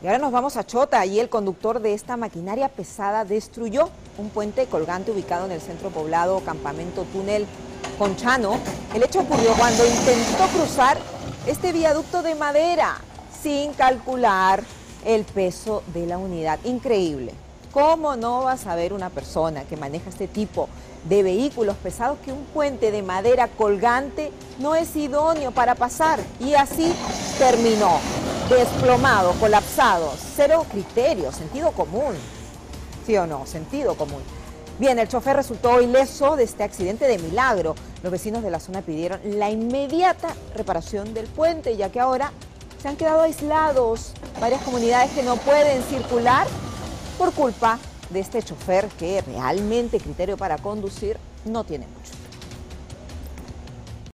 Y ahora nos vamos a Chota. y el conductor de esta maquinaria pesada destruyó un puente colgante ubicado en el centro poblado Campamento Túnel Conchano. El hecho ocurrió cuando intentó cruzar este viaducto de madera sin calcular el peso de la unidad. Increíble. ¿Cómo no va a saber una persona que maneja este tipo de vehículos pesados que un puente de madera colgante no es idóneo para pasar? Y así terminó desplomado, colapsado, cero criterio, sentido común. ¿Sí o no? Sentido común. Bien, el chofer resultó ileso de este accidente de milagro. Los vecinos de la zona pidieron la inmediata reparación del puente, ya que ahora se han quedado aislados varias comunidades que no pueden circular por culpa de este chofer que realmente criterio para conducir no tiene mucho.